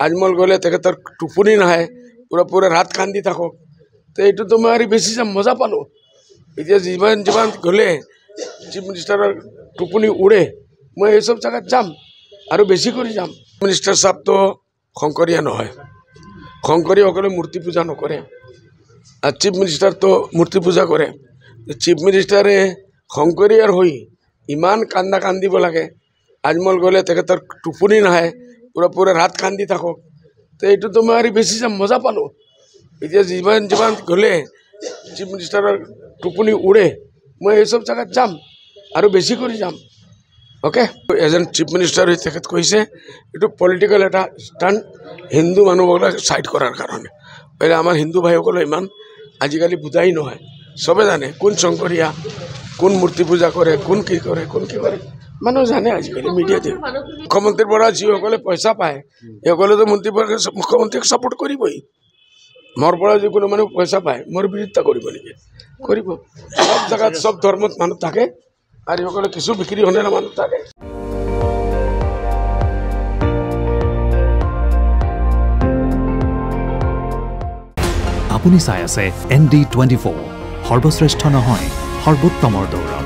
আজমল গ'লে তেখেতৰ টোপনি নাহে পূৰা পূৰা ৰাত কান্দি থাকক। তো এইটোতো মই আৰু বেছি যাম মজা পালোঁ। এতিয়া যিমান যিমান গ'লে চিফ মিনিষ্টাৰৰ টোপনি উৰে মই এইচব জেগাত যাম আৰু বেছি কৰি যাম। মিনিষ্টাৰ চাহাবতো শংকৰীয়া নহয়। শংকৰীয়াসকলে মূৰ্তি পূজা নকৰে। আৰু চিফ মিনিষ্টাৰতো মূৰ্তি পূজা কৰে। চিফ মিনিষ্টাৰে শংকৰীয়াৰ হৈ ইমান কান্দা কান্দিব লাগে। আজমল গ'লে তেখেতৰ টোপনি নাহে পূৰা পূৰা ৰাত কান্দি থাকক। তো এইটোতো মই আৰু বেছি যাম মজা পালোঁ। এতিয়া যিমান যিমান গ'লে চিফ মিনিষ্টাৰৰ টোপনি উৰে মই এইচব জেগাত যাম আৰু বেছি কৰি যাম। অ'কে এজন চিফ মিনিষ্টাৰ তেখেত কৈছে এইটো পলিটিকেল এটা ষ্টাণ্ড হিন্দু মানুহবিলাক ছাইড কৰাৰ কাৰণে। এতিয়া আমাৰ হিন্দু ভাইসকলে ইমান আজিকালি বুজাই নহয়। চবে জানে কোন শংকৰীয়া কোন মূৰ্তি পূজা কৰে কোন কি কৰে কোন কি কৰে। মানুহ জানে আজিকালি মিডিয়াতে। মুখ্যমন্ত্ৰীৰ পৰা যিসকলে পইচা পায় সেইসকলেতো মন্ত্ৰী মুখ্যমন্ত্ৰীক ছাপোৰ্ট কৰিবই। মোৰ পৰা যিকোনো মানুহ পইচা পায় মোৰ বিৰোধিতা কৰিব নেকি? কৰিব। চব জেগাত চব ধৰ্মত মানুহ থাকে আৰু এইসকলে কিছু বিক্ৰী হ'লে মানুহ থাকে। আপুনি চাই আছে এন ডি টুৱেণ্টি ফ'ৰ। সৰ্বশ্ৰেষ্ঠ নহয় সৰ্বোত্তমৰ দৌৰত